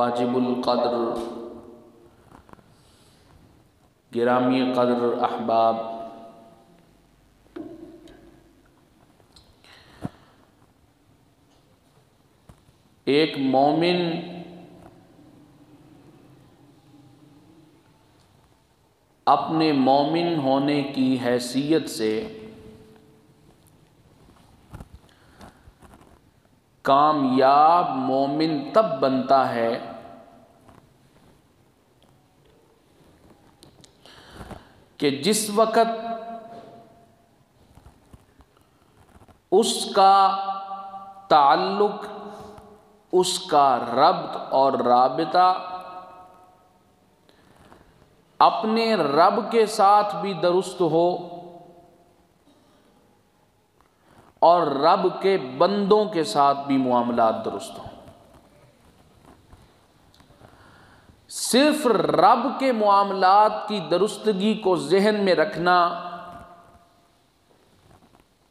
वाजिबुल्क़द्र गिरामी कदर अहबाब। एक मोमिन अपने मोमिन होने की हैसियत से कामयाब मोमिन तब बनता है कि जिस वक़्त उसका ताल्लुक, उसका रब्त और राबता अपने रब के साथ भी दुरुस्त हो और रब के बंदों के साथ भी मामला दुरुस्त हो। सिर्फ़ रब के मामलात की दुरुस्तगी को जहन में रखना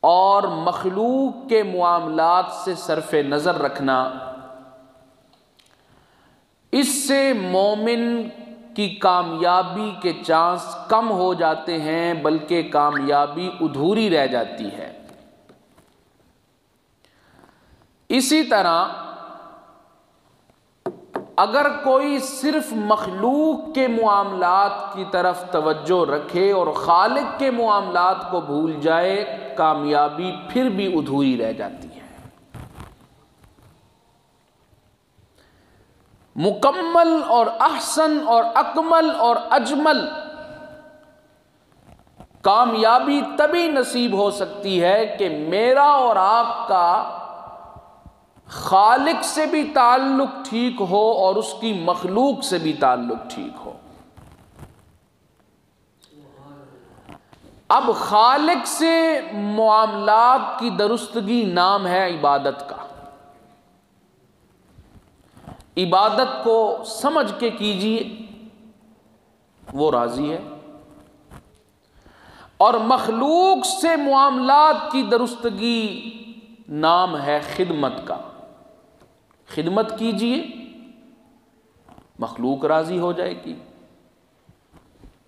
और मखलूक के मामलात से सरफ नज़र रखना, इससे मोमिन की कामयाबी के चांस कम हो जाते हैं, बल्कि कामयाबी अधूरी रह जाती है। इसी तरह अगर कोई सिर्फ़ मखलूक के मामलात की तरफ़ तवज्जो रखे और खालिक के मामलात को भूल जाए, कामयाबी फिर भी अधूरी रह जाती है। मुकम्मल और अहसन और अकमल और अजमल, कामयाबी तभी नसीब हो सकती है कि मेरा और आपका खालिक से भी ताल्लुक ठीक हो और उसकी मखलूक से भी ताल्लुक ठीक हो। अब खालिक से मामलात की दुरुस्तगी नाम है इबादत का। इबादत को समझ के कीजिए, वो राज़ी है। और मखलूक से मामलात की दुरुस्तगी नाम है खिदमत का। खिदमत कीजिए, मखलूक राज़ी हो जाएगी।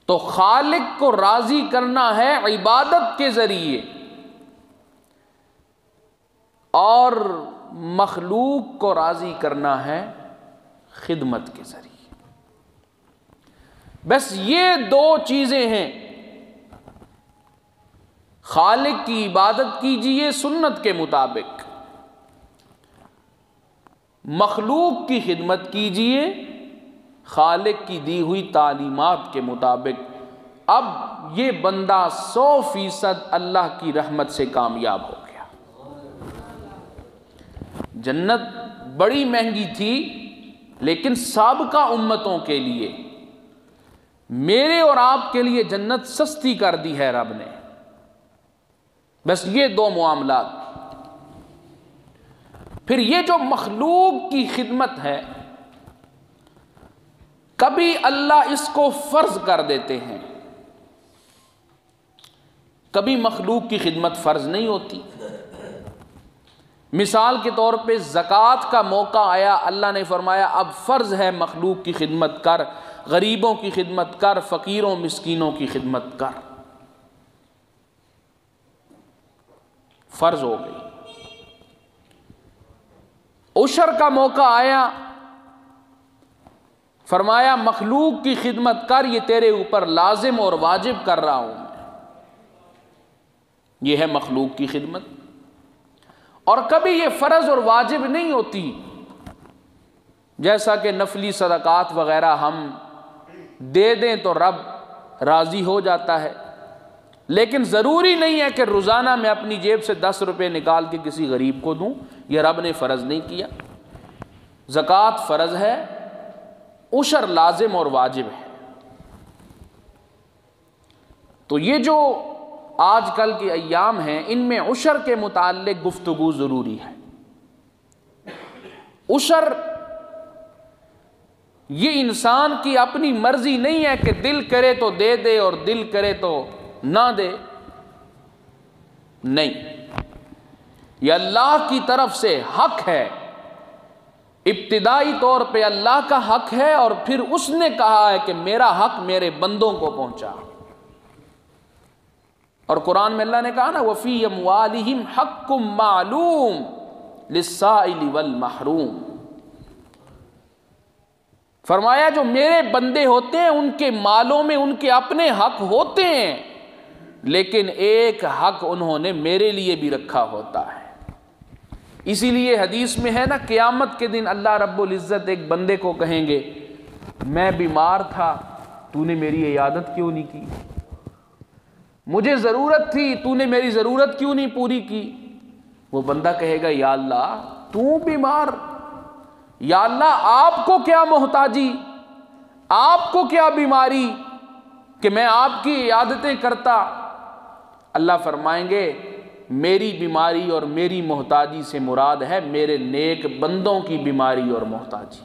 तो खालिक को राज़ी करना है इबादत के ज़रिए। और मखलूक को राज़ी करना है खिदमत के ज़रिए। बस ये दो चीज़ें हैं। खालिक की इबादत कीजिए सुन्नत के मुताबिक। मखलूक की खिदमत कीजिए, खालिक की दी हुई तालीमत के मुताबिक। अब ये बंदा सौ फ़ीसद अल्लाह की रहमत से कामयाब हो गया। जन्नत बड़ी महँगी थी, लेकिन सबका उम्मतों के लिए। मेरे और आपके लिए जन्नत सस्ती कर दी है रब ने। बस ये दो मामलात। फिर ये जो मखलूक की खिदमत है, कभी अल्लाह इसको फ़र्ज़ कर देते हैं। कभी मखलूक की खिदमत फ़र्ज़ नहीं होती। मिसाल के तौर पे ज़क़़त का मौका आया, अल्लाह ने फरमाया, अब फ़र्ज़ है मखलूक की खिदमत कर, गरीबों की खिदमत कर, फ़कीरों, मिसकीनों की खिदमत कर। फ़र्ज़ हो गई। उशर का मौका आया। फरमाया, मखलूक की खिदमत कर, ये तेरे ऊपर लाजिम और वाजिब कर रहा हूँ यह है मखलूक की खिदमत। और कभी ये फ़र्ज़ और वाजिब नहीं होती, जैसा कि नफली सदक़ात वगैरह हम दे दें तो रब राज़ी हो जाता है। लेकिन ज़रूरी नहीं है कि रोज़ाना मैं अपनी जेब से दस रुपये निकाल के किसी गरीब को दूँ। यह रब ने फ़र्ज़ नहीं किया। ज़क़़त फ़र्ज़ है, उशर लाजिम और वाजिब है। तो ये जो आजकल के अयाम हैं, इनमें उशर के मुतालिक गुफ्तु ज़रूरी है। उशर, ये इंसान की अपनी मर्ज़ी नहीं है कि दिल करे तो दे दे और दिल करे तो ना दे। नहीं। यह अल्लाह की तरफ़ से हक है। इब्तदाई तौर पे अल्लाह का हक है और फिर उसने कहा है कि मेरा हक मेरे बंदों को पहुँचा। और कुरान में अल्लाह ने कहा ना वफ़ी अमवालिहिम हक्कुम मालूम लिस्साइल वल महरूम। फरमाया, जो मेरे बंदे होते हैं, उनके मालों में उनके अपने हक होते हैं, लेकिन एक हक उन्होंने मेरे लिए भी रखा होता है। इसीलिए हदीस में है ना, क़यामत के दिन अल्लाह रब्बुल इज़्ज़त एक बंदे को कहेंगे, मैं बीमार था, तूने मेरी इयादत क्यों नहीं की? मुझे ज़रूरत थी, तूने मेरी ज़रूरत क्यों नहीं पूरी की? वो बंदा कहेगा, या अल्लाह, तू बीमार। या अल्लाह, आपको क्या मोहताजी? आपको क्या बीमारी कि मैं आपकी इयादतें करता? अल्लाह फरमाएँगे मेरी बीमारी और मेरी मोहताजी से मुराद है, मेरे नेक बंदों की बीमारी और मोहताजी।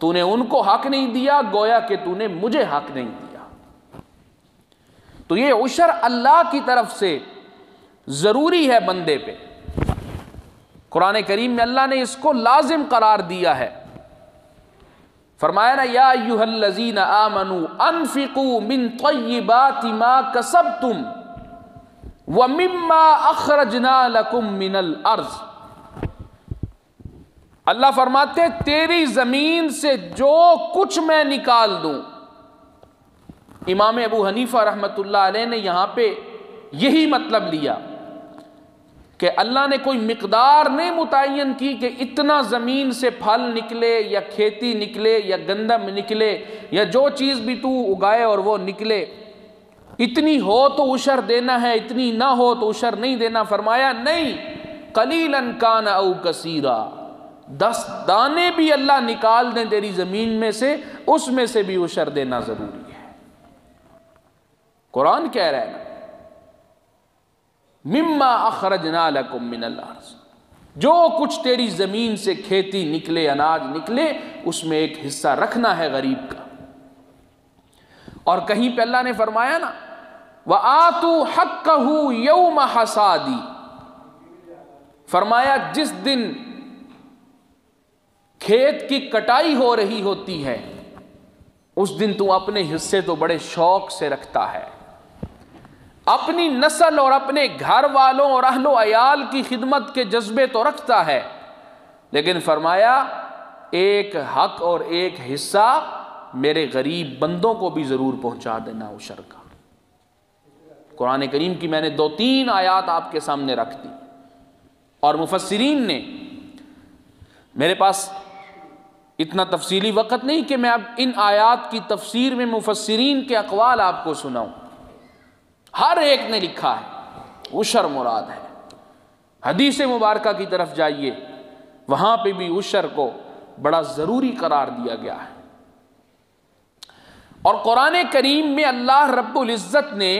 तूने उनको हक नहीं दिया, गोया कि तूने मुझे हक नहीं दिया। तो ये उशर अल्लाह की तरफ़ से ज़रूरी है बंदे पे। कुरान करीम में अल्लाह ने इसको लाजिम करार दिया है। फरमाया ना, या अनफिकू मिन तय्यिबाति मा कसबतुम। व अखरजना लकुम मिनल अर्ज़ अल्लाह फरमाते, तेरी ज़मीन से जो कुछ मैं निकाल दूँ। इमाम अबू हनीफा रहमतुल्लाह अलैह ने यहाँ पे यही मतलब लिया कि अल्लाह ने कोई मकदार नहीं मुतन की कि इतना ज़मीन से फल निकले या खेती निकले या गंदम निकले या जो चीज़ भी तू उगाए और वो निकले। इतनी हो तो उशर देना है, इतनी ना हो तो उशर नहीं देना। फरमाया, नहीं, कलीलन कान औ कसीरा। दस दाने भी अल्लाह निकाल दें तेरी ज़मीन में से, उसमें से भी उशर देना ज़रूरी है। कुरान कह रहा है ना, मिम्मा अखरज नालकुम मिनल अर्ज़। जो कुछ तेरी ज़मीन से खेती निकले, अनाज निकले, उसमें एक हिस्सा रखना है गरीब का। और कहीं पे अल्लाह ने फरमाया ना वह आतू हक कहू यौम हसादी। फरमाया, जिस दिन खेत की कटाई हो रही होती है, उस दिन तू अपने हिस्से तो बड़े शौक से रखता है। अपनी नस्ल और अपने घर वालों और अहलो अयाल की खिदमत के जज्बे तो रखता है। लेकिन फरमाया, एक हक और एक हिस्सा मेरे गरीब बंदों को भी ज़रूर पहुँचा देना उशर का कुरान करीम की मैंने दो तीन आयात आपके सामने रख दी। और मुफसरीन ने मेरे पास इतना तफसीली वक़्त नहीं कि मैं अब इन आयात की तफसीर में मुफसरीन के अकवाल आपको सुनाऊं। हर एक ने लिखा है, उशर मुराद है। हदीस मुबारक की तरफ़ जाइए, वहाँ पे भी उशर को बड़ा ज़रूरी करार दिया गया है। और कुरान करीम में अल्लाह रब्बुल इज़्ज़त ने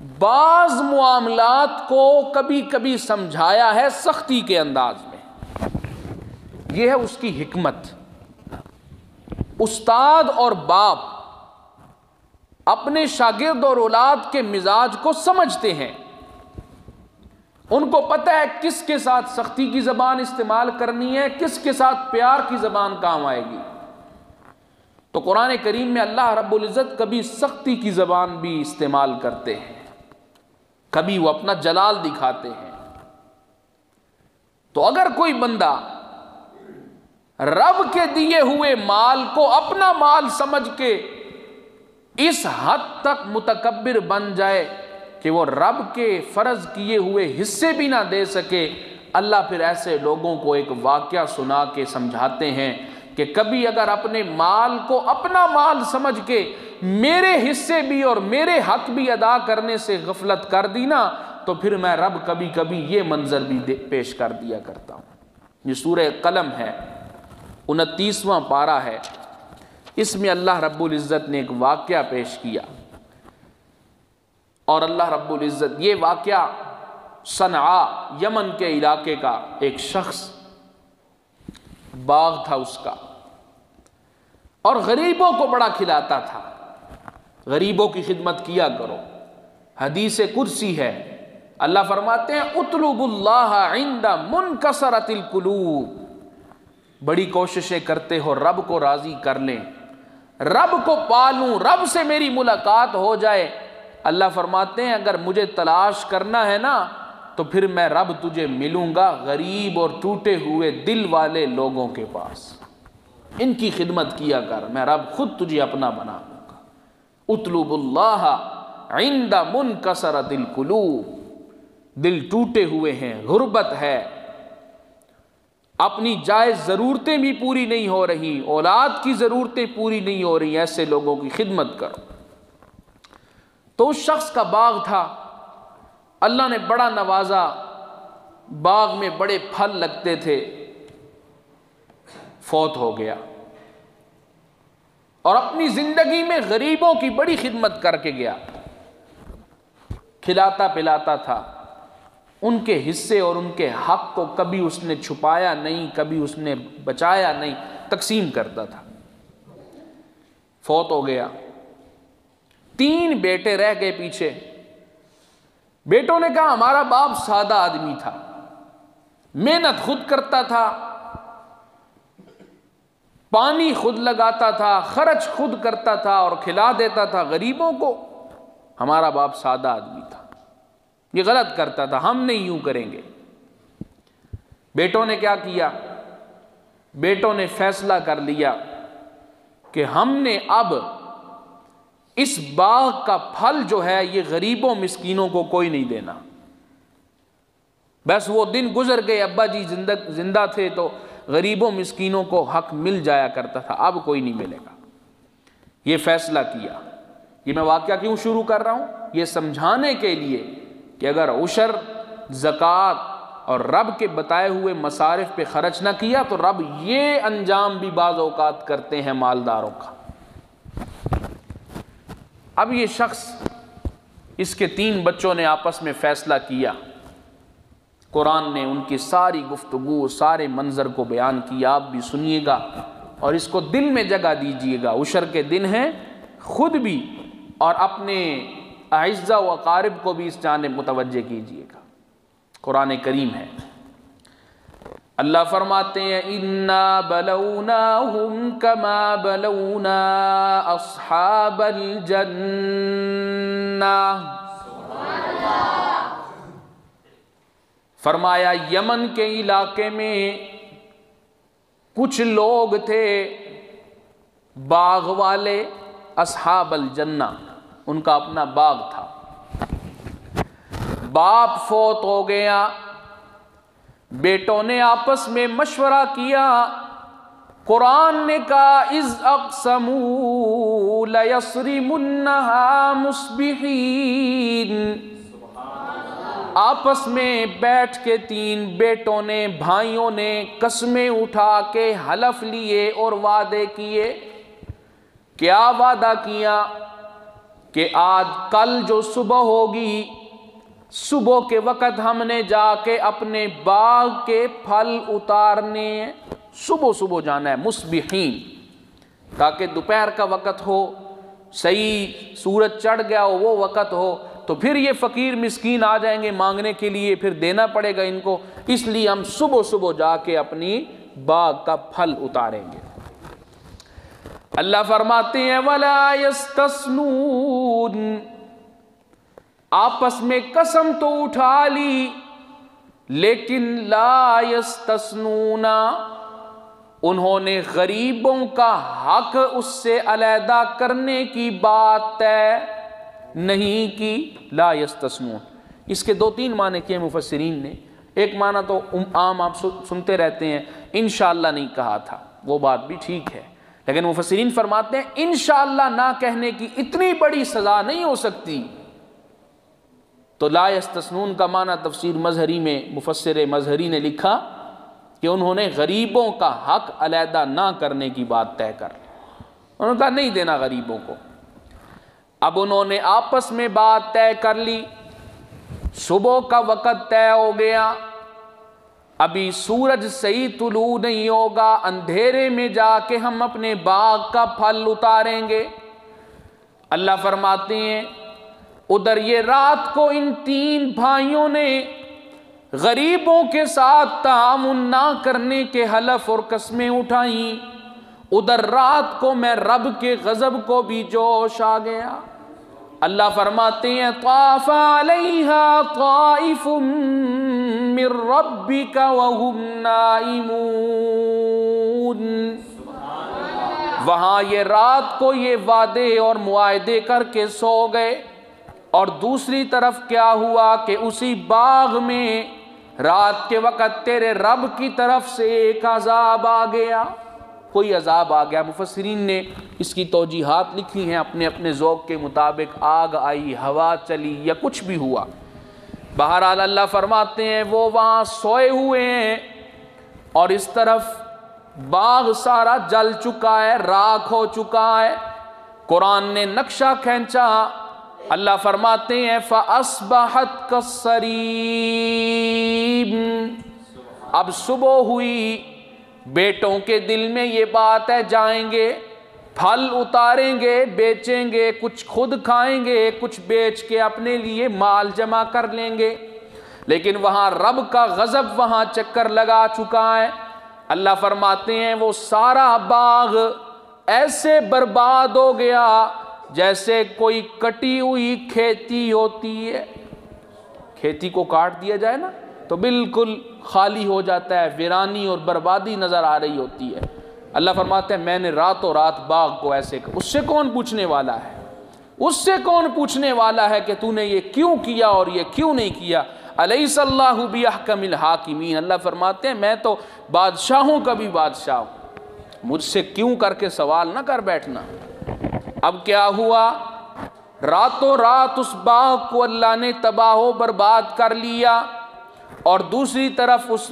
बाज मामलात को कभी कभी समझाया है सख्ती के अंदाज में। यह है उसकी हिकमत। उस्ताद और बाप अपने शागिर्द और औलाद के मिजाज को समझते हैं। उनको पता है किसके साथ सख्ती की जबान इस्तेमाल करनी है, किसके साथ प्यार की जबान काम आएगी। तो कुरान करीम में अल्लाह रब्बुल इज़्ज़त कभी सख्ती की जबान भी इस्तेमाल करते हैं। कभी वो अपना जलाल दिखाते हैं। तो अगर कोई बंदा रब के दिए हुए माल को अपना माल समझ के इस हद तक मुतकबिर बन जाए कि वो रब के फ़र्ज़ किए हुए हिस्से भी ना दे सके, अल्लाह फिर ऐसे लोगों को एक वाक्य सुना के समझाते हैं। कि कभी अगर अपने माल को अपना माल समझ के मेरे हिस्से भी और मेरे हक भी अदा करने से गफलत कर दी ना तो फिर मैं रब कभी कभी ये मंजर भी पेश कर दिया करता हूँ। ये सूर्य कलम है, उनतीसवां पारा है। इसमें अल्लाह रब्बुल इज़्ज़त ने एक वाक़ पेश किया। और अल्लाह रब्बुल इज़्ज़त ये वाक़ सना यमन के इलाके का एक शख्स, बाग था उसका। और गरीबों को बड़ा खिलाता था। गरीबों की खिदमत किया करो। हदीस कुर्सी है। अल्लाह फरमाते हैं, उतलुबुल्लाह इंदा मुनकसरतिल कुलूब। बड़ी कोशिशें करते हो, रब को राज़ी कर लें। रब को पालूं, रब से मेरी मुलाकात हो जाए। अल्लाह फरमाते हैं, अगर मुझे तलाश करना है ना तो फिर मैं रब तुझे मिलूँगा गरीब और टूटे हुए दिल वाले लोगों के पास। इनकी खिदमत किया कर, मैं रब खुद तुझे अपना बना दूँगा। उतलुबुल्लाह आइंदा मुन कसर दिल कुलू दिल टूटे हुए हैं, गुर्बत है। अपनी जायज़ ज़रूरतें भी पूरी नहीं हो रही, औलाद की ज़रूरतें पूरी नहीं हो रही, ऐसे लोगों की खिदमत करो। तो उस शख्स का बाग था। अल्लाह ने बड़ा नवाजा, बाग में बड़े फल लगते थे। फौत हो गया। और अपनी ज़िंदगी में गरीबों की बड़ी खिदमत करके गया। खिलाता पिलाता था। उनके हिस्से और उनके हक को कभी उसने छुपाया नहीं, कभी उसने बचाया नहीं, तकसीम करता था। फौत हो गया। तीन बेटे रह गए पीछे। बेटों ने कहा, हमारा बाप सादा आदमी था। मेहनत खुद करता था पानी खुद लगाता था, खर्च खुद करता था और खिला देता था गरीबों को। हमारा बाप सादा आदमी था। ये गलत करता था, हम नहीं यूँ करेंगे। बेटों ने क्या किया? बेटों ने फैसला कर लिया कि हमने अब इस बाग का फल जो है, ये गरीबों मिस्कीनों को कोई नहीं देना। बस वो दिन गुजर गए अब्बा जी ज़िंदा ज़िंदा थे तो गरीबों, मिस्कीनों को हक मिल जाया करता था, अब कोई नहीं मिलेगा। ये फैसला किया। ये मैं वाक्य क्यों शुरू कर रहा हूँ? ये समझाने के लिए कि अगर उशर, ज़क़़त और रब के बताए हुए मसारफ पे ख़र्च ना किया तो रब ये अंजाम भी बाज़ करते हैं मालदारों का। अब ये शख्स, इसके तीन बच्चों ने आपस में फ़ैसला किया। कुरान ने उनकी सारी गुफ्तगु, सारे मंज़र को बयान किया। आप भी सुनिएगा और इसको दिल में जगह दीजिएगा। उशर के दिन हैं, खुद भी और अपने आइज़ा व को भी इस जानब मुतवजह कीजिएगा। कुरान करीम है। अल्लाह फरमाते हैं, इन्ना बलौना कमा बलौना असहाबल जन्ना। फरमाया, यमन के इलाके में कुछ लोग थे बाग वाले असहाबल जन्ना। उनका अपना बाग था। बाप फोत हो गया। बेटों ने आपस में मशवरा किया, कुरान ने कहा इस अकसमू लयसरी मुन्नहा मुस्बिहीन। आपस में बैठ के तीन बेटों ने, भाइयों ने कस्में उठा के हलफ लिए और वादे किए। क्या वादा किया कि आज कल जो सुबह होगी, सुबह के वक़्त हमने जाके अपने बाग के फल उतारने सुबह सुबह जाना है, मुस्बिहीन, ताकि दोपहर का वक़्त हो, सही सूरज चढ़ गया हो, वो वक़्त हो तो फिर ये फ़कीर मिस्कीन आ जाएँगे मांगने के लिए, फिर देना पड़ेगा इनको। इसलिए हम सुबह सुबह जाके अपनी बाग का फल उतारेंगे। अल्लाह फरमाते हैं वलायस्तस्नून आपस में कसम तो उठा ली, लेकिन लायस्तस्नूना उन्होंने गरीबों का हक उससे अलहदा करने की बात तय नहीं की लायस्तस्नून इसके दो तीन माने किए मुफसरीन ने। एक माना तो आम आप सुनते रहते हैं इन नहीं कहा था। वो बात भी ठीक है। लेकिन मुफसरीन फरमाते हैं इन ना कहने की इतनी बड़ी सज़ा नहीं हो सकती। तो लायस्तनून का माना तफसीर मजहरी में मुफसर मजहरी ने लिखा कि उन्होंने गरीबों का हक अलहदा ना करने की बात तय कर उन्होंने कहा, नहीं देना गरीबों को। अब उन्होंने आपस में बात तय कर ली। सुबह का वक़्त तय हो गया। अभी सूरज सही तुलू नहीं होगा। अंधेरे में जाके हम अपने बाग का फल उतारेंगे। अल्लाह फरमाते हैं, उधर ये रात को इन तीन भाइयों ने गरीबों के साथ तामुन ना करने के हलफ और कस्में उठाई। उधर रात को मैं रब के गजब को भी जोश आ गया। अल्लाह फरमाते हैं वहाँ ये रात को ये वादे और मुआदे करके सो गए। और दूसरी तरफ़ क्या हुआ कि उसी बाग में रात के वक़्त तेरे रब की तरफ़ से एक अजाब आ गया। कोई अजाब आ गया। मुफसरीन ने इसकी तोजीहत लिखी हैं। अपने अपने ज़ौक़ के मुताबिक आग आई, हवा चली या कुछ भी हुआ। बहरहाल अल्लाह फरमाते हैं, वो वहाँ सोए हुए हैं और इस तरफ़ बाग सारा जल चुका है, राख हो चुका है। कुरान ने नक्शा खींचा। अल्लाह फरमाते हैं फ़सबहत कसरीब अब सुबह हुई बेटों के दिल में ये बात है, जाएँगे, फल उतारेंगे, बेचेंगे, कुछ खुद खाएँगे, कुछ बेच के अपने लिए माल जमा कर लेंगे। लेकिन वहाँ रब का गजब वहाँ चक्कर लगा चुका है। अल्लाह फरमाते हैं, वो सारा बाग ऐसे बर्बाद हो गया जैसे कोई कटी हुई खेती होती है। खेती को काट दिया जाए ना। तो बिल्कुल खाली हो जाता है, वीरानी और बर्बादी नज़र आ रही होती है। अल्लाह फरमाते हैं, मैंने रातों रात बाग को ऐसे उससे कौन पूछने वाला है? उससे कौन पूछने वाला है कि तूने ये क्यों किया और ये क्यों नहीं किया? अलैसल्लाबिल हाकिमीन। अल्लाह फरमाते हैं, मैं तो बादशाहों का भी बादशाह हूँ। मुझसे क्यों करके सवाल ना कर बैठना? अब क्या हुआ? रातों रात उस बाग को अल्लाह ने तबाह बर्बाद कर लिया। और दूसरी तरफ़ उस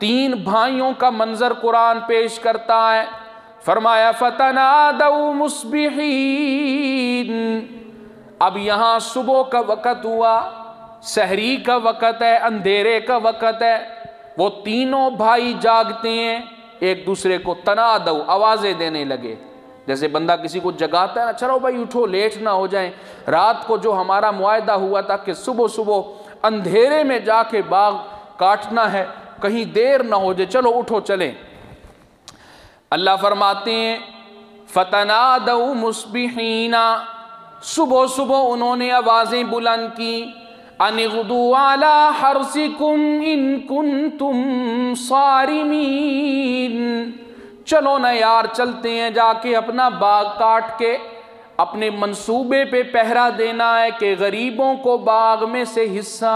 तीन भाइयों का मंजर कुरान पेश करता है। फरमाया फतना मुस्बिहीन। अब यहाँ सुबह का वक़्त हुआ सहरी का वक़्त है, अंधेरे का वक़्त है। वो तीनों भाई जागते हैं, एक दूसरे को तना दो आवाज़ें देने लगे। जैसे बंदा किसी को जगाता है ना, चलो भाई उठो, लेट ना हो जाए। रात को जो हमारा मुआदा हुआ था कि सुबह सुबह अंधेरे में जाके बाग काटना है, कहीं देर ना हो जाए। चलो, उठो, चले। अल्लाह फरमाते हैं फतना दऊ मुस्बिहीना। सुबह सुबह उन्होंने आवाज़ें बुलंद की, अनिगदू आला हरसिकुम इन कुन तुम सारिमीन। चलो ना यार, चलते हैं जाके अपना बाग काट के। अपने मंसूबे पे पहरा देना है कि गरीबों को बाग में से हिस्सा।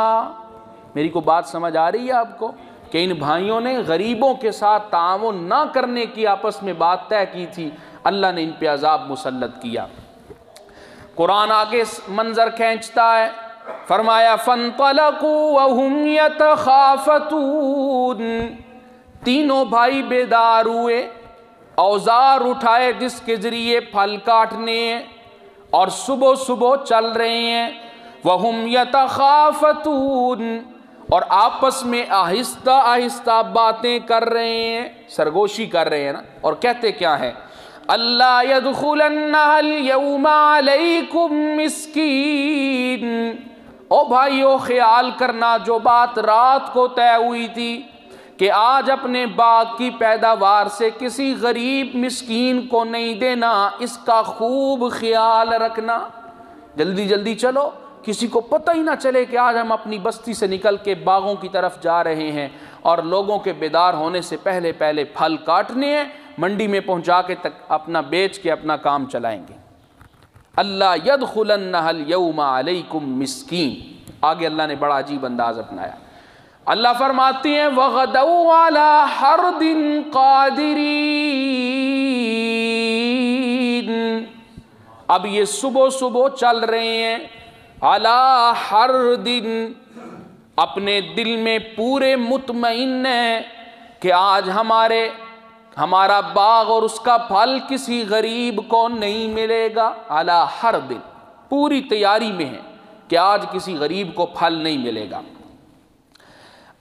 मेरी को बात समझ आ रही है आपको कि इन भाइयों ने गरीबों के साथ ताउन ना करने की आपस में बात तय की थी। अल्लाह ने इन पे अजाब मुसलत किया। कुरान आगे मंजर खींचता है। फरमाया फन तीनों भाई बेदार हुए। औज़ार उठाए जिसके ज़रिए फल काटने और सुबह सुबह चल रहे हैं। वह यतखाफतून। और आपस में आहिस्ता आहिस्ता बातें कर रहे हैं, सरगोशी कर रहे हैं ना? और कहते क्या है? अल्लाह मिस्कीन। ओ भाइयों, ख्याल करना जो बात रात को तय हुई थी कि आज अपने बाग की पैदावार से किसी गरीब मिस्कीन को नहीं देना, इसका खूब ख्याल रखना। जल्दी जल्दी चलो। किसी को पता ही ना चले कि आज हम अपनी बस्ती से निकल के बागों की तरफ़ जा रहे हैं और लोगों के बेदार होने से पहले पहले फल काटने हैं, मंडी में पहुँचा के तक अपना बेच के अपना काम चलाएँगे। अल्लाह यद खुलन्नहल यौमा अलैकुम मिस्कीन। आगे अल्लाह ने बड़ा अजीब अंदाज अपनाया। अल्लाह फरमाती हैं वाला हर दिन कादरी अब ये सुबह सुबह चल रहे हैं, अला हर दिन अपने दिल में पूरे मुतमिन है कि आज हमारे, हमारा बाग और उसका फल किसी गरीब को नहीं मिलेगा। अला हर दिन पूरी तैयारी में है कि आज किसी गरीब को फल नहीं मिलेगा।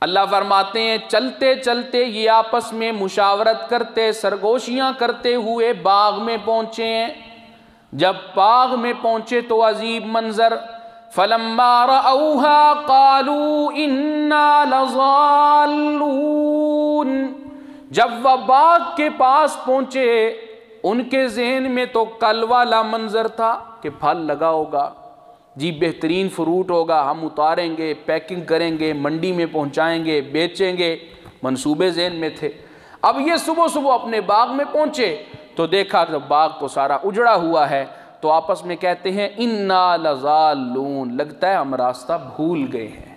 अल्लाह फरमाते हैं, चलते चलते ये आपस में मुशावरत करते, सरगोशियाँ करते हुए बाग में पहुँचे हैं। जब बाग में पहुँचे तो अजीब मंजर, फलम्मा कालू जब वह बाग के पास पहुँचे, उनके जहन में तो कल वाला मंजर था कि फल लगा होगा। जी, बेहतरीन फ्रूट होगा, हम उतारेंगे, पैकिंग करेंगे, मंडी में पहुंचाएँगे, बेचेंगे मंसूबे जहन में थे। अब ये सुबह सुबह अपने बाग में पहुँचे तो देखा कि बाग तो सारा उजड़ा हुआ है तो आपस में कहते हैं, इन्ना लजालून। लगता है हम रास्ता भूल गए हैं।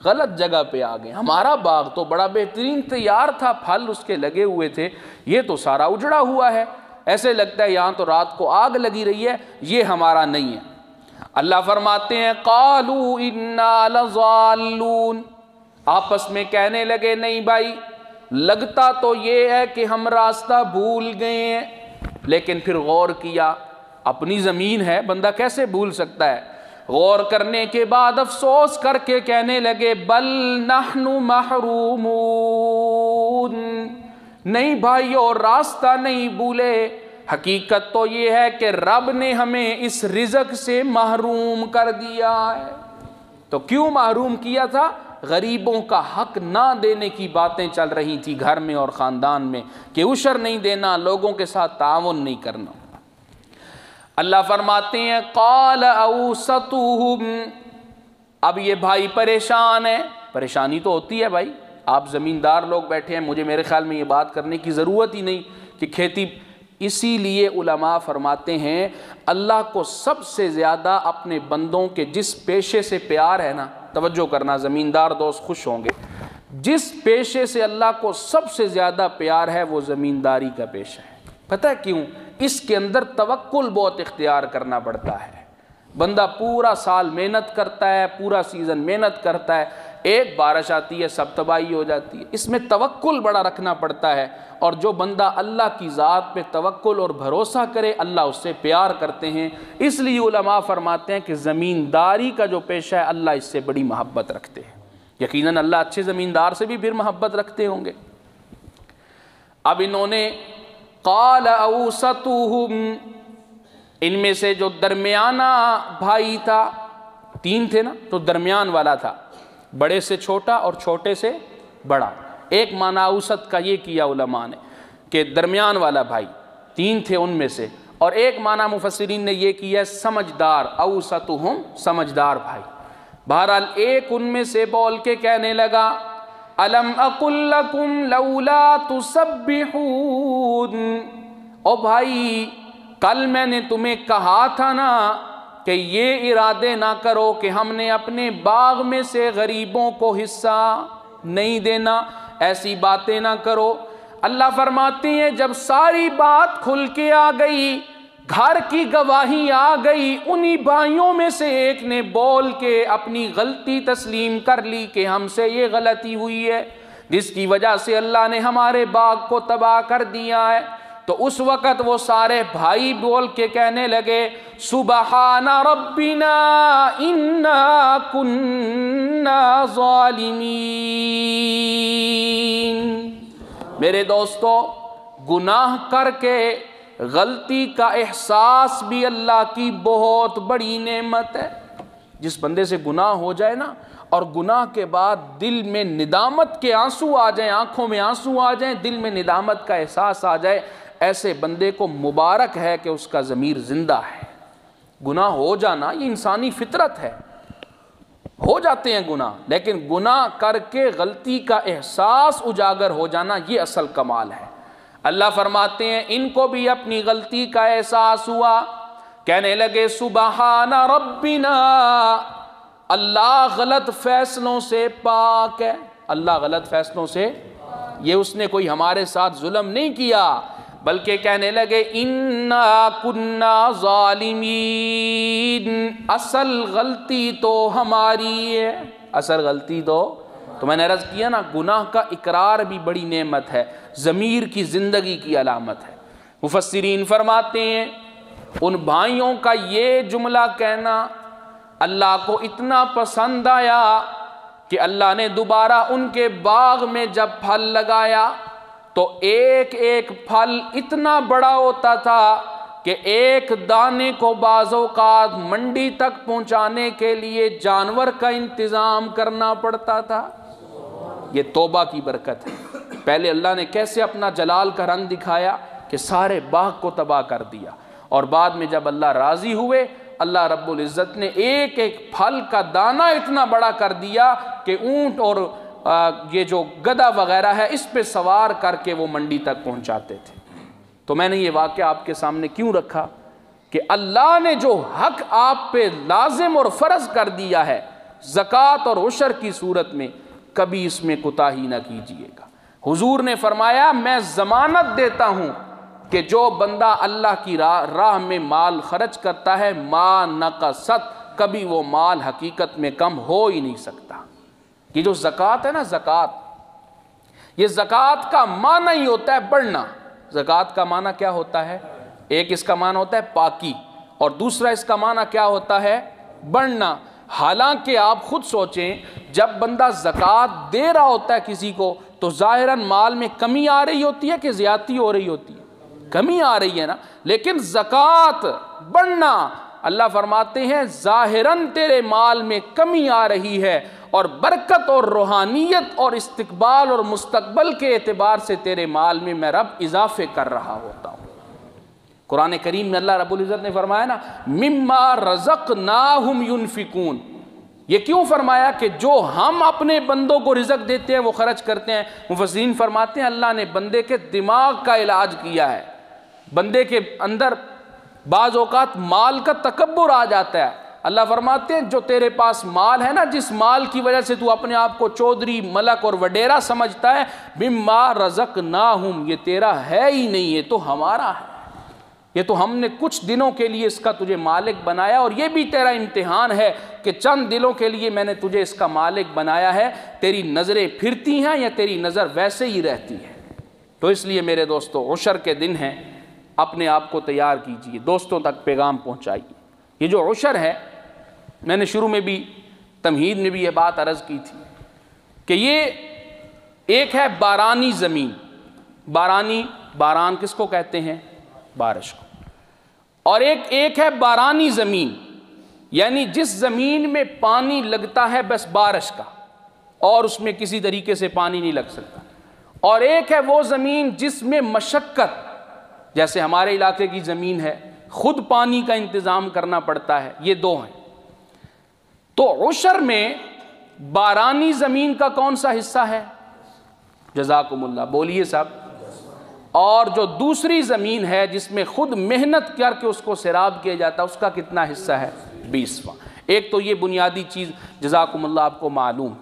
गलत जगह पे आ गए। हमारा बाग तो बड़ा बेहतरीन तैयार था, फल उसके लगे हुए थे, ये तो सारा उजड़ा हुआ है। ऐसे लगता है यहाँ तो रात को आग लगी रही है, ये हमारा नहीं है। अल्लाह फरमाते हैं, कालू इन्ना लजालून आपस में कहने लगे, नहीं भाई, लगता तो ये है कि हम रास्ता भूल गए हैं। लेकिन फिर गौर किया, अपनी ज़मीन है, बंदा कैसे भूल सकता है? गौर करने के बाद अफसोस करके कहने लगे, बल नहनु महरूम नहीं भाई, और रास्ता नहीं भूले। हकीकत तो ये है कि रब ने हमें इस रिजक से महरूम कर दिया है। तो क्यों महरूम किया था? गरीबों का हक ना देने की बातें चल रही थी घर में और ख़ानदान में कि उशर नहीं देना, लोगों के साथ ताउन नहीं करना। अल्लाह फरमाते हैं, काल अब ये भाई परेशान है। परेशानी तो होती है भाई। आप ज़मींदार लोग बैठे हैं, मुझे मेरे ख्याल में ये बात करने की ज़रूरत ही नहीं कि खेती इसीलिए उलमा फरमाते हैं, अल्लाह को सबसे ज़्यादा अपने बंदों के जिस पेशे से प्यार है ना, तवज्जो करना, ज़मींदार दोस्त खुश होंगे। जिस पेशे से अल्लाह को सबसे ज़्यादा प्यार है, वो ज़मींदारी का पेशा है। पता है क्यों? इसके अंदर तवक्ल बहुत इख्तियार करना पड़ता है। बंदा पूरा साल मेहनत करता है, पूरा सीज़न मेहनत करता है एक बारिश आती है, सब तबाही हो जाती है। इसमें तवक्ल बड़ा रखना पड़ता है। और जो बंदा अल्लाह की ज़ात पे तवक्ल और भरोसा करे, अल्लाह उससे प्यार करते हैं। इसलिए उलमा फरमाते हैं कि ज़मींदारी का जो पेशा है, अल्लाह इससे बड़ी मोहब्बत रखते हैं। यकीनन अल्लाह अच्छे ज़मींदार से भी फिर मोहब्बत रखते होंगे। अब इन्होंने काल इनमें से जो दरमियाना भाई था, तीन थे ना तो दरमियान वाला था। बड़े से छोटा और छोटे से बड़ा। एक माना औसत का ये किया उलमा ने कि दरमियान वाला भाई, तीन थे उनमें से, और एक माना मुफसरीन ने यह किया, समझदार औसत हम समझदार भाई। बहरहाल, एक उनमें से बोल के कहने लगा, अलम अकुल्लकुम लौला तुसब्बिहून। ओ भाई, कल मैंने तुम्हें कहा था ना कि ये इरादे ना करो कि हमने अपने बाग में से गरीबों को हिस्सा नहीं देना। ऐसी बातें ना करो। अल्लाह फरमाती हैं, जब सारी बात खुल के आ गई, घर की गवाही आ गई, उन्हीं भाइयों में से एक ने बोल के अपनी गलती तस्लीम कर ली कि हमसे ये गलती हुई है, जिसकी वजह से अल्लाह ने हमारे बाग को तबाह कर दिया है। तो उस वक़्त वो सारे भाई बोल के कहने लगे, सुबहाना रब्बिना, इन्ना कुन्ना मेरे दोस्तों, गुनाह करके गलती का एहसास भी अल्लाह की बहुत बड़ी नेमत है। जिस बंदे से गुनाह हो जाए ना, और गुनाह के बाद दिल में निदामत के आँसू आ जाए, आँखों में आँसू आ जाए, दिल में निदामत का एहसास आ जाए ऐसे बंदे को मुबारक है कि उसका ज़मीर ज़िंदा है। गुनाह हो जाना, ये इंसानी फितरत है। हो जाते हैं गुनाह, लेकिन गुनाह करके गलती का एहसास उजागर हो जाना, ये असल कमाल है। अल्लाह फरमाते हैं, इनको भी अपनी गलती का एहसास हुआ। कहने लगे, सुबहाना रब्बिना, अल्लाह गलत फैसलों से पाक है। अल्लाह गलत फैसलों से, ये उसने कोई हमारे साथ जुल्म नहीं किया। बल्कि कहने लगे, इन्ना कुन्ना जालिमीन, असल गलती तो हमारी है। असल गलती तो तो मैंने अर्ज़ किया ना, गुनाह का इकरार भी बड़ी नेमत है, ज़मीर की ज़िंदगी की अलामत है। मुफसरीन फरमाते हैं, उन भाइयों का ये जुमला कहना, अल्लाह को इतना पसंद आया कि अल्लाह ने दोबारा उनके बाग में जब फल लगाया तो एक एक फल इतना बड़ा होता था कि एक दाने को बाजों का मंडी तक पहुँचाने के लिए जानवर का इंतज़ाम करना पड़ता था। ये तोबा की बरकत है। पहले अल्लाह ने कैसे अपना जलाल का रंग दिखाया कि सारे बाग को तबाह कर दिया। और बाद में जब अल्लाह राज़ी हुए, अल्लाह रब्बुल इज़्ज़त ने एक एक फल का दाना इतना बड़ा कर दिया कि ऊँट और ये जो गदा वगैरह है, इस पे सवार करके वो मंडी तक पहुंचाते थे। तो मैंने ये वाक्य आपके सामने क्यों रखा? कि अल्लाह ने जो हक आप पे लाजिम और फ़र्ज़ कर दिया है, ज़क़़त और उशर की सूरत में, कभी इसमें कोताही ना कीजिएगा। हुजूर ने फरमाया, मैं ज़मानत देता हूँ कि जो बंदा अल्लाह की राह राह में माल खर्च करता है, माँ न का सत कभी वो माल हकीकत में कम हो ही नहीं सकता। ये जो ज़क़़त है ना, ज़क़़त। ये ज़क़़त का माना ही होता है बढ़ना। ज़क़़त का माना क्या होता है? एक इसका माना होता है पाकी, और दूसरा इसका माना क्या होता है? बढ़ना। हालाँकि आप खुद सोचें, जब बंदा ज़क़़त दे रहा होता है किसी को तो ज़ाहिरन माल में कमी आ रही होती है कि ज़्यादती हो रही होती है? कमी आ रही है ना? लेकिन ज़क़़त, बढ़ना, अल्लाह फरमाते हैं, ज़ाहिरन तेरे माल में कमी आ रही है और बरकत और रूहानियत और इस्तकबाल और मुस्तबल के एतबार से तेरे माल में मैं रब इजाफे कर रहा होता हूँ। कुरान करीम में अल्लाह रब्बुल इज़्ज़त ने फरमाया ना, मिम्मा रज़क ना हम यूनफिकून। ये क्यों फरमाया कि जो हम अपने बंदों को रिजक देते हैं, वो खर्च करते हैं? मुफसरीन फरमाते हैं, अल्लाह ने बंदे के दिमाग का इलाज किया है। बंदे के अंदर बाज़ अवत माल का तकबर आ जाता है। अल्लाह फरमाते हैं, जो तेरे पास माल है ना, जिस माल की वजह से तू अपने आप को चौधरी, मलक और वडेरा समझता है बिम्मा रजक ना हूँ ये तेरा है ही नहीं, ये तो हमारा है। ये तो हमने कुछ दिनों के लिए इसका तुझे मालिक बनाया और ये भी तेरा इम्तिहान है कि चंद दिनों के लिए मैंने तुझे इसका मालिक बनाया है। तेरी नज़रें फिरती हैं या तेरी नज़र वैसे ही रहती है? तो इसलिए मेरे दोस्तों, उशर के दिन हैं। अपने आप को तैयार कीजिए। दोस्तों तक पैगाम पहुँचाइए। ये जो उशर है मैंने शुरू में भी, तमहीद में भी ये बात अर्ज़ की थी कि ये एक है बारानी ज़मीन। बारानी, बारान किसको कहते हैं? बारिश को। और एक एक है बारानी ज़मीन। यानी जिस ज़मीन में पानी लगता है, बस बारिश का। और उसमें किसी तरीके से पानी नहीं लग सकता। और एक है वो ज़मीन जिसमें मशक्क़त, जैसे हमारे इलाके की ज़मीन है, ख़ुद पानी का इंतज़ाम करना पड़ता है। ये दो हैं। तो उशर में बारानी ज़मीन का कौन सा हिस्सा है? जजाकुमुल्ला बोलिए साहब। और जो दूसरी ज़मीन है जिसमें खुद मेहनत करके उसको सैराब किया जाता है, उसका कितना हिस्सा है? बीसवा। एक तो ये बुनियादी चीज़ जजाकुमल्ला आपको मालूम।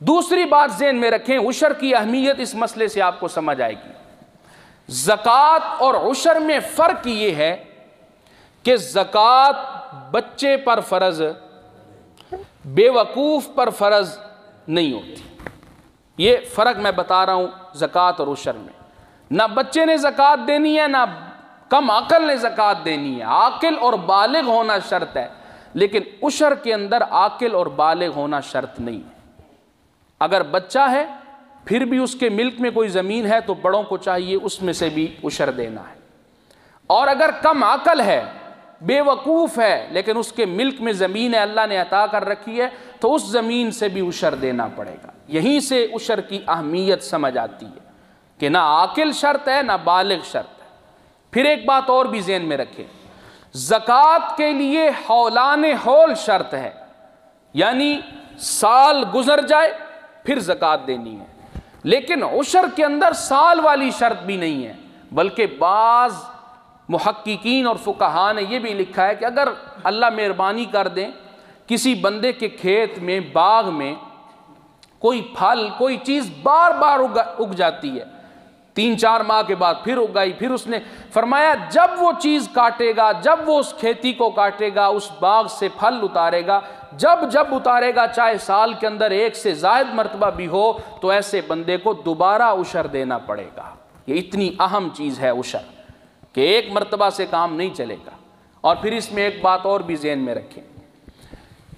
दूसरी बात जेन में रखें, उशर की अहमियत इस मसले से आपको समझ आएगी। ज़क़़त और उशर में फ़र्क ये है कि ज़क़़त बच्चे पर फ़र्ज़ बेवकूफ़ पर फ़र्ज़ नहीं होती। ये फ़र्क मैं बता रहा हूँ ज़क़़त और उशर में। ना बच्चे ने ज़क़़त देनी है, ना कम अकल ने ज़क़़त देनी है। आकिल और बालिग होना शर्त है, लेकिन उशर के अंदर आकिल और बालिग होना शर्त नहीं है। अगर बच्चा है, फिर भी उसके मिल्क में कोई ज़मीन है तो बड़ों को चाहिए उसमें से भी उशर देना है। और अगर कम अकल है बेवकूफ़ है, लेकिन उसके मिल्क में ज़मीन है, अल्लाह ने अता कर रखी है तो उस ज़मीन से भी उशर देना पड़ेगा। यहीं से उशर की अहमियत समझ आती है कि ना आकिल शर्त है, ना बालिग शर्त है। फिर एक बात और भी जेन में रखें। ज़क़़त के लिए हौलान हौल शर्त है। यानी साल गुजर जाए, फिर ज़क़़त देनी है। लेकिन उशर के अंदर साल वाली शर्त भी नहीं है, बल्कि बाज़ महक्कीन और फुकहा ने यह भी लिखा है कि अगर अल्लाह मेहरबानी कर दें, किसी बंदे के खेत में, बाग में कोई फल, कोई चीज़ बार बार उग उग जाती है। तीन चार माह के बाद फिर उगाई फिर उसने फरमाया, जब वो चीज़ काटेगा, जब वो उस खेती को काटेगा, उस बाग से फल उतारेगा, जब जब उतारेगा, चाहे साल के अंदर एक से जायद मरतबा भी हो तो ऐसे बंदे को दोबारा उशर देना पड़ेगा। ये इतनी अहम चीज़ है उशर। कि एक मरतबा से काम नहीं चलेगा। और फिर इसमें एक बात और भी जेन में रखें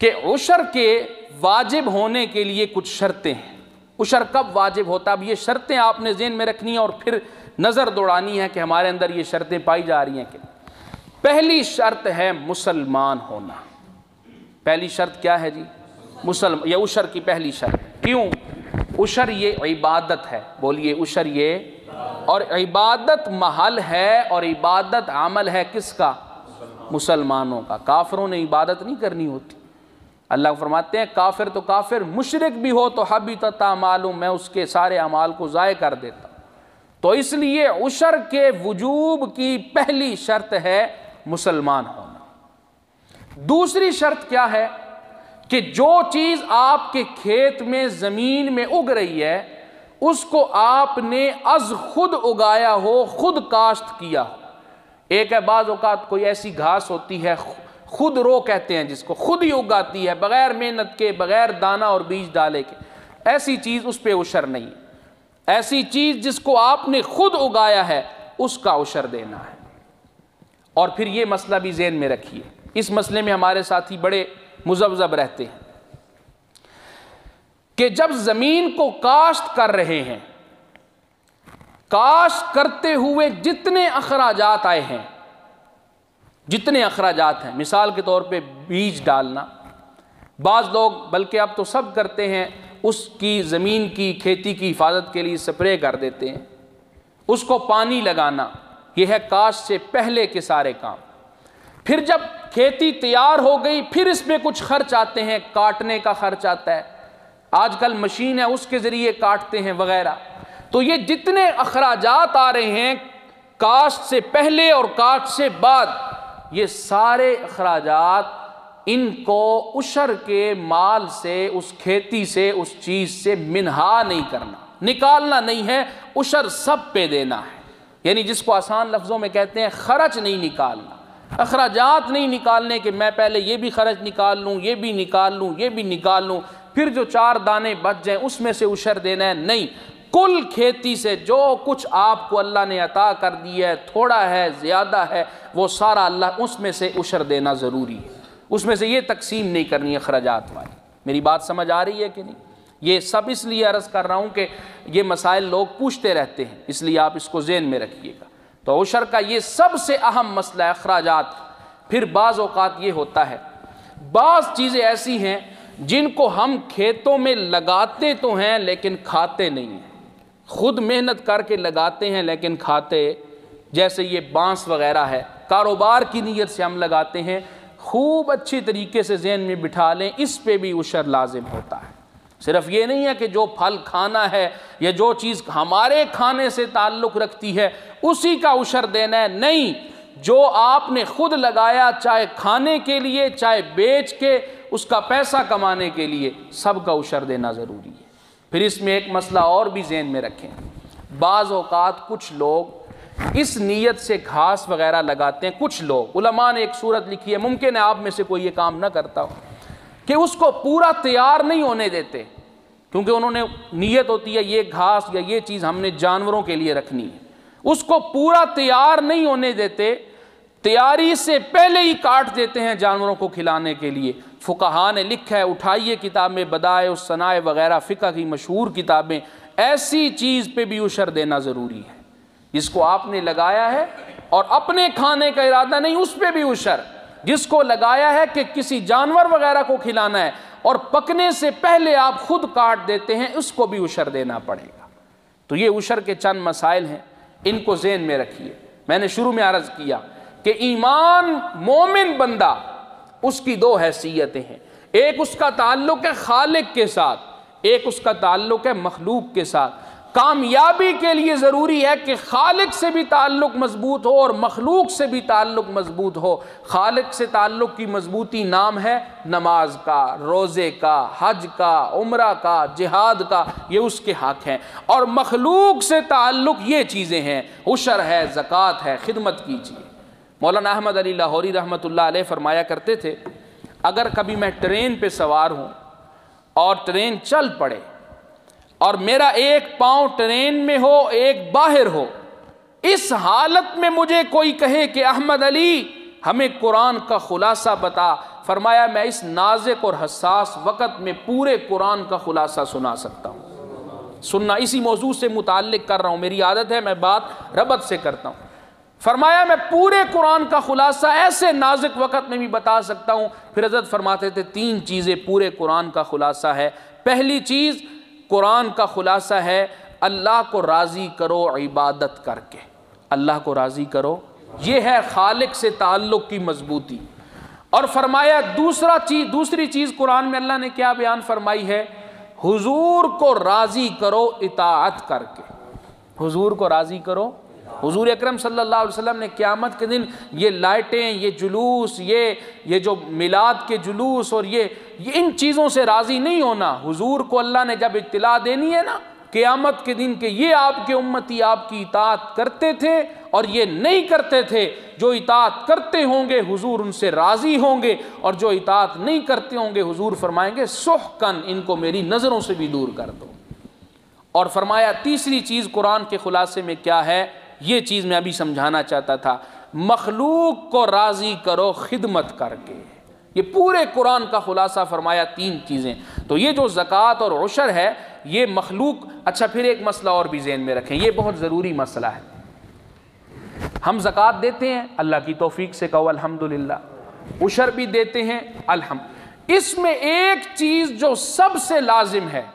कि उशर के वाजिब होने के लिए कुछ शर्तें हैं। उशर कब वाजिब होता है? अब ये शर्तें आपने जेन में रखनी है और फिर नज़र दौड़ानी है कि हमारे अंदर ये शर्तें पाई जा रही हैं कि पहली शर्त है मुसलमान होना। पहली शर्त क्या है जी? मुसलम, ये उशर की पहली शर्त। क्यों? उशर ये इबादत है। बोलिए, उशर ये और इबादत महल है और इबादत अमल है किसका? मुसलमानों का। काफरों ने इबादत नहीं करनी होती। अल्लाह फरमाते हैं, काफिर तो काफिर, मुशरक भी हो तो हबी मालूम, मैं उसके सारे अमाल को ज़ाय कर देता। तो इसलिए उशर के वजूब की पहली शर्त है मुसलमान होना। दूसरी शर्त क्या है कि जो चीज़ आपके खेत में, ज़मीन में उग रही है उसको आपने अज खुद उगाया हो, खुद काश्त किया हो। एक है, बाज़ कोई ऐसी घास होती है खुद रो कहते हैं जिसको, खुद ही उगाती है, बगैर मेहनत के, बगैर दाना और बीज डाले के। ऐसी चीज़ उस पर उशर नहीं। ऐसी चीज़ जिसको आपने खुद उगाया है, उसका उशर देना है। और फिर ये मसला भी जेन में रखिए। इस मसले में हमारे साथी बड़े मुजबजब रहते हैं। कि जब ज़मीन को काश्त कर रहे हैं, काश्त करते हुए जितने अखराजात आए हैं, जितने अखराजात हैं, मिसाल के तौर पे बीज डालना। बाज़ लोग, बल्कि अब तो सब करते हैं, उसकी ज़मीन की, खेती की हिफाजत के लिए स्प्रे कर देते हैं। उसको पानी लगाना, यह है काश से पहले के सारे काम। फिर जब खेती तैयार हो गई, फिर इसमें कुछ खर्च आते हैं, काटने का खर्च आता है। आजकल मशीन है, उसके ज़रिए काटते हैं वगैरह। तो ये जितने अखराजात आ रहे हैं काश्त से पहले और काश्त से बाद, ये सारे अखराजात इनको उशर के माल से, उस खेती से, उस चीज़ से मिनहा नहीं करना। निकालना नहीं है, उशर सब पे देना है। यानी जिसको आसान लफ्ज़ों में कहते हैं, खर्च नहीं निकालना। अखराजात नहीं निकालने के, मैं पहले ये भी खर्च निकाल लूँ, ये भी निकाल लूँ, ये भी निकाल लूँ। फिर जो चार दाने बच जाएँ, उसमें से उशर देना है। नहीं, कुल खेती से जो कुछ आपको अल्लाह ने अता कर दिया है, थोड़ा है, ज़्यादा है, वो सारा अल्लाह उसमें से उशर देना ज़रूरी है। उसमें से ये तकसीम नहीं करनी है अखराजात वाली। मेरी बात समझ आ रही है कि नहीं? ये सब इसलिए अर्ज़ कर रहा हूँ कि ये मसाइल लोग पूछते रहते हैं, इसलिए आप इसको जेन में रखिएगा। तो उशर का ये सबसे अहम मसला है अखराज फिर बाज़ अवत ये होता है। बाज़ चीज़ें ऐसी हैं जिनको हम खेतों में लगाते तो हैं, लेकिन खाते नहीं हैं। खुद मेहनत करके लगाते हैं, लेकिन खाते। जैसे ये बाँस वगैरह है, कारोबार की नीयत से हम लगाते हैं। खूब अच्छी तरीके से जहन में बिठा लें, इस पे भी उशर लाजिम होता है। सिर्फ़ ये नहीं है कि जो फल खाना है, या जो चीज़ हमारे खाने से ताल्लुक़ रखती है, उसी का उशर देना है। नहीं, जो आपने खुद लगाया, चाहे खाने के लिए, चाहे बेच के उसका पैसा कमाने के लिए सब का उशर देना ज़रूरी है। फिर इसमें एक मसला और भी जहन में रखें। बाज़ कुछ लोग इस नीयत से घास वगैरह लगाते हैं, कुछ लोग। उलमा ने एक सूरत लिखी है, मुमकिन है आप में से कोई ये काम ना करता हो, कि उसको पूरा तैयार नहीं होने देते, क्योंकि उन्होंने नीयत होती है, ये घास या ये चीज़ हमने जानवरों के लिए रखनी है। उसको पूरा तैयार नहीं होने देते तैयारी से पहले ही काट देते हैं जानवरों को खिलाने के लिए। फ़ुकहा ने लिखा है, उठाइए किताबें, बदाए सनाए वगैरह, फ़िका की मशहूर किताबें। ऐसी चीज़ पे भी उशर देना ज़रूरी है। जिसको आपने लगाया है और अपने खाने का इरादा नहीं, उस पर भी उशर। जिसको लगाया है कि किसी जानवर वगैरह को खिलाना है और पकने से पहले आप खुद काट देते हैं, उसको भी उशर देना पड़ेगा। तो ये उशर के चंद मसाइल हैं, इनको जेन में रखिए। मैंने शुरू में अर्ज़ किया कि ईमान मोमिन बंदा, उसकी दो हैसियतें हैं। एक उसका ताल्लुक है खालिक के साथ, एक उसका ताल्लुक है मखलूक के साथ। कामयाबी के लिए ज़रूरी है कि खालिक से भी ताल्लुक़ मज़बूत हो और मखलूक से भी ताल्लुक़ मज़बूत हो। खालिक से ताल्लुक़ की मजबूती नाम है नमाज़ का, रोज़े का, हज का, उम्र का, जिहाद का, ये उसके हक हैं। और मखलूक से ताल्लुक़ ये चीज़ें हैं। उशर है, ज़क़़त है, खिदमत कीजिए। मौलाना अहमद अली लाहौरी रहमत फरमाया करते थे, अगर कभी मैं ट्रेन पे सवार हूँ और ट्रेन चल पड़े और मेरा एक पाँव ट्रेन में हो, एक बाहर हो, इस हालत में मुझे कोई कहे कि अहमद अली हमें कुरान का खुलासा बता। फरमाया, मैं इस नाजिक और हसास वक़्त में पूरे कुरान का खुलासा सुना सकता हूँ। सुनना, इसी मौजू से मुतल कर रहा हूँ। मेरी आदत है, मैं बात रबत से करता हूँ। फरमाया, मैं पूरे कुरान का खुलासा ऐसे नाजुक वक़्त में भी बता सकता हूँ। फिर हज़रत फरमाते थे, तीन चीज़ें पूरे कुरान का खुलासा है। पहली चीज़, कुरान का खुलासा है, अल्लाह को राज़ी करो इबादत करके। अल्लाह को राज़ी करो। ये है खालिक से ताल्लुक़ की मजबूती। और फरमाया, दूसरा चीज़, दूसरी चीज़ कुरान में अल्लाह ने क्या बयान फरमाई है? हुजूर को राज़ी करो इतात करके। हुजूर को राज़ी करो हुजूर अकरम सल्लल्लाहु अलैहि वसल्लम ने क़यामत के दिन ये लाइटें ये जुलूस ये ये जो मिलाद के जुलूस और ये, ये इन चीज़ों से राज़ी नहीं होना। हुजूर को अल्लाह ने जब इत्तला देनी है ना क़यामत के दिन के ये आपके उम्मती आपकी इतात करते थे और ये नहीं करते थे जो इतात करते होंगे हुजूर उनसे राज़ी होंगे और जो इतात नहीं करते होंगे हुजूर फरमाएँगे सुहकन इनको मेरी नज़रों से भी दूर कर दो। और फरमाया तीसरी चीज़ कुरान के खुलासे में क्या है? ये चीज़ मैं अभी समझाना चाहता था, मखलूक को राज़ी करो खिदमत करके। ये पूरे कुरान का खुलासा फरमाया तीन चीज़ें। तो ये जो ज़क़़त और उशर है, ये मखलूक अच्छा फिर एक मसला और भी जेन में रखें। ये बहुत ज़रूरी मसला है। हम ज़क़़त देते हैं, अल्लाह की तोफ़ी से कहो, अल्हम्दुलिल्लाह। उशर भी देते हैं, अलहम। इसमें एक चीज़ जो सबसे लाजिम है,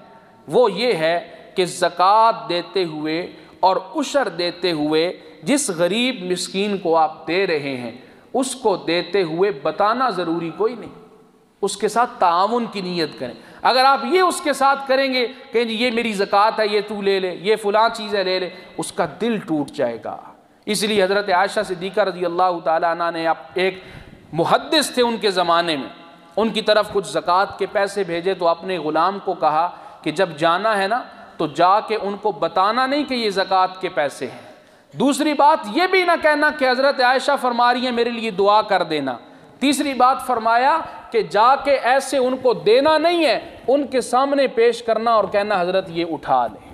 वो ये है कि ज़क़़त देते हुए और उशर देते हुए जिस गरीब मिसकीन को आप दे रहे हैं, उसको देते हुए बताना ज़रूरी कोई नहीं। उसके साथ ताउन की नीयत करें। अगर आप ये उसके साथ करेंगे कि ये मेरी ज़क़़त है, ये तू ले ले, ये फ़लाँ चीज़ें ले ले, उसका दिल टूट जाएगा। इसलिए हज़रत आयशा सिद्दीक़ा रज़ी अल्लाह तला ने आप एक मुहदस थे उनके ज़माने में। उनकी तरफ़ कुछ ज़क़़त के पैसे भेजे तो अपने ग़ुलाम को कहा कि जब जाना है ना तो जाके उनको बताना नहीं कि ये ज़क़़त के पैसे हैं। दूसरी बात ये भी ना कहना कि हज़रत आयशा फरमा रही है, मेरे लिए दुआ कर देना। तीसरी बात फरमाया कि जाके ऐसे उनको देना नहीं है, उनके सामने पेश करना और कहना, हज़रत, ये उठा ले।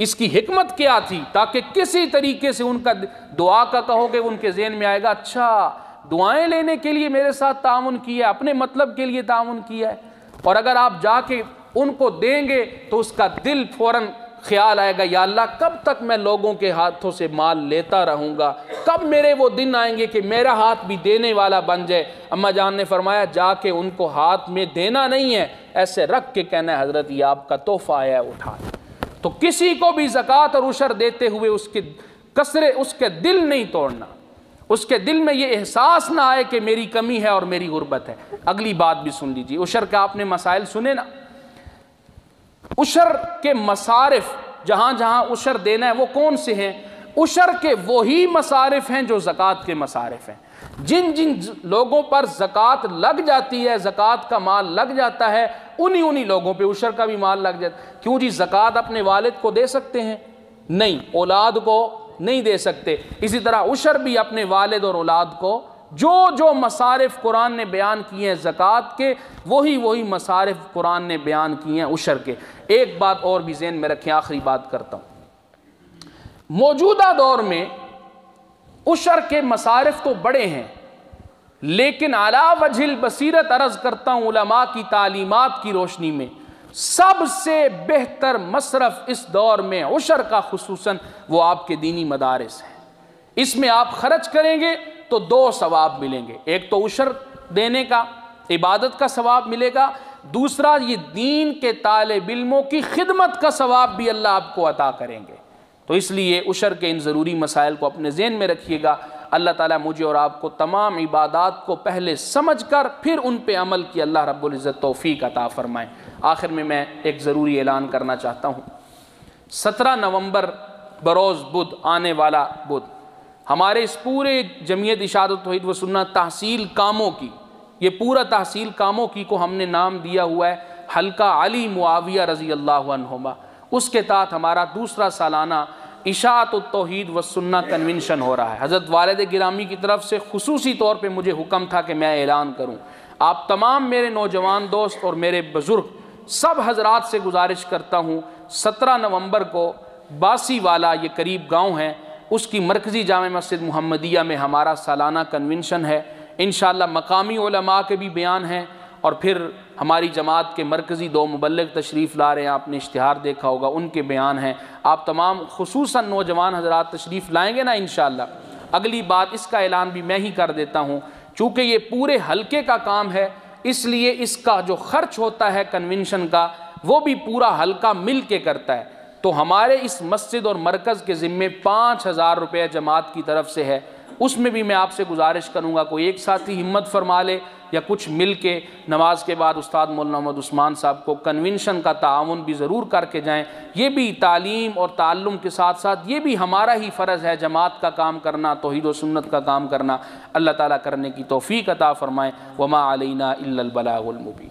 इसकी हिकमत क्या थी ताकि किसी तरीके से उनका दुआ का कहोगे, उनके जेन में आएगा अच्छा दुआएँ लेने के लिए मेरे साथ ताउन किया अपने मतलब के लिए ताउन किया है। और अगर आप जाके उनको देंगे तो उसका दिल फ़ौरन ख्याल आएगा, या अल्लाह, कब तक मैं लोगों के हाथों से माल लेता रहूँगा? कब मेरे वो दिन आएँगे कि मेरा हाथ भी देने वाला बन जाए? अम्मा जान ने फरमाया, जाके उनको हाथ में देना नहीं है, ऐसे रख के कहना है, हज़रत, ये आपका तोहफ़ा आया उठा। तो किसी को भी ज़क़़त और उशर देते हुए उसके कसरे, उसके दिल नहीं तोड़ना। उसके दिल में ये एहसास ना आए कि मेरी कमी है और मेरी गुर्बत है। अगली बात भी सुन लीजिए। उशर का आपने मसाइल सुने ना? उशर के मसारफ, जहाँ जहाँ उशर देना है, वो कौन से हैं? उशर के वही मसारफ हैं जो ज़क़़त के मसारफ हैं। जिन जिन लोगों पर ज़क़़त लग जाती है, ज़क़़त का माल लग जाता है, उन्हीं उन्हीं लोगों पे उशर का भी माल लग जाता है। क्यों जी? ज़क़़त अपने वालिद को दे सकते हैं? नहीं, औलाद को नहीं दे सकते। इसी तरह उशर भी अपने वालिद और औलाद को जो जो मसारफ कुरान ने बयान किए हैं ज़क़़त के, वही वही मसारफ कुरान ने बयान किए हैं उशर के। एक बात और भी जेन में रखें, आखिरी बात करता हूँ। मौजूदा दौर में उशर के मसारफ तो बड़े हैं, लेकिन अला वजिल बसीरत अर्ज़ करता हूँ उलमा की तालीमत की रोशनी में, सबसे बेहतर मसरफ इस दौर में उशर का खसूस वो आपके दीनी मदारस हैं। इसमें आप खर्च करेंगे तो दो सवाब मिलेंगे। एक तो उशर देने का, इबादत का सवाब मिलेगा। दूसरा, ये दीन के तालब इल्मों की खिदमत का सवाब भी अल्लाह आपको अता करेंगे। तो इसलिए उशर के इन ज़रूरी मसाइल को अपने जहन में रखिएगा। अल्लाह ताला मुझे और आपको तमाम इबादत को पहले समझ कर फिर उन पर अमल की अल्लाह रब्ज़त तोफ़ी अता फ़रमाएँ। आखिर में मैं एक ज़रूरी ऐलान करना चाहता हूँ। सत्रह नवंबर बरोज़ बुध, आने वाला बुध। हमारे इस पूरे जमीयत इशाद तोहद व सुन्ना तहसील कामों की, ये पूरा तहसील कामों की को हमने नाम दिया हुआ है हल्का अली मुआविया रज़ी अल्लाह उसके तहत हमारा दूसरा सालाना इशात तोहद व सुन्ना कन्वेंशन हो रहा है। हज़रत वालद गिरामी की तरफ़ से खसूसी तौर पर मुझे हुक्म था कि मैं ऐलान करूँ। आप तमाम मेरे नौजवान दोस्त और मेरे बुज़ुर्ग सब हजरात से गुजारिश करता हूँ, सत्रह नवंबर को बासी वाला ये करीब गाँव है उसकी मरकज़ी जाम मस्जिद मोहम्मदिया में हमारा सालाना कन्वेंशन है। इन मकामी के भी बयान हैं और फिर हमारी जमात के मरकज़ी दो मुबलक तशरीफ़ ला रहे हैं। आपने इश्तहार देखा होगा, उनके बयान हैं। आप तमाम खसूस नौजवान हजरात तशरीफ़ लाएँगे ना इन अगली बात, इसका ऐलान भी मैं ही कर देता हूँ। चूँकि ये पूरे हल्के का काम है, इसलिए इसका जो ख़र्च होता है कन्वेंशन का, वो भी पूरा हल्का मिल के करता है। तो हमारे इस मस्जिद और मरकज़ के ज़िम्मे पाँच हज़ार रुपये जमात की तरफ़ से है। उसमें भी मैं आपसे गुजारिश करूँगा, कोई एक साथी हिम्मत फरमा ले या कुछ मिल के नमाज़ के बाद उस्ताद मौलाना मोहम्मद उस्मान साहब को कन्वेंशन का ताउन भी ज़रूर करके जाएँ। ये भी तालीम और ताल्लुम के साथ साथ ये भी हमारा ही फ़र्ज़ है जमात का काम करना, तोहद सुन्नत का काम करना। अल्लाह ताला करने की तोफ़ी अता फ़रमाएँ। वमा अलैना मुबीन।